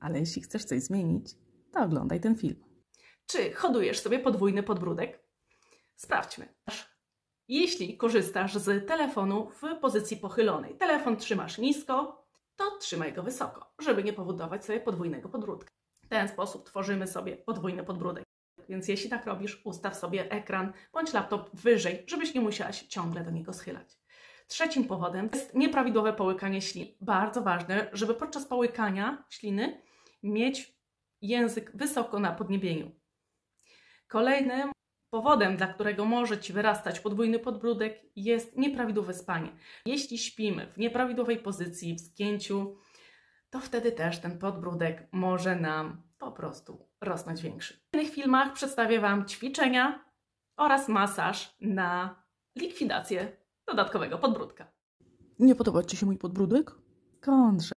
Ale jeśli chcesz coś zmienić, to oglądaj ten film. Czy hodujesz sobie podwójny podbródek? Sprawdźmy. Jeśli korzystasz z telefonu w pozycji pochylonej, telefon trzymasz nisko, to trzymaj go wysoko, żeby nie powodować sobie podwójnego podbródka. W ten sposób tworzymy sobie podwójny podbródek. Więc jeśli tak robisz, ustaw sobie ekran bądź laptop wyżej, żebyś nie musiała się ciągle do niego schylać. Trzecim powodem jest nieprawidłowe połykanie ślin. Bardzo ważne, żeby podczas połykania śliny mieć język wysoko na podniebieniu. Kolejnym powodem, dla którego może Ci wyrastać podwójny podbródek, jest nieprawidłowe spanie. Jeśli śpimy w nieprawidłowej pozycji, w zgięciu, to wtedy też ten podbródek może nam po prostu rosnąć większy. W innych filmach przedstawię Wam ćwiczenia oraz masaż na likwidację dodatkowego podbródka. Nie podoba Ci się mój podbródek? Skądże?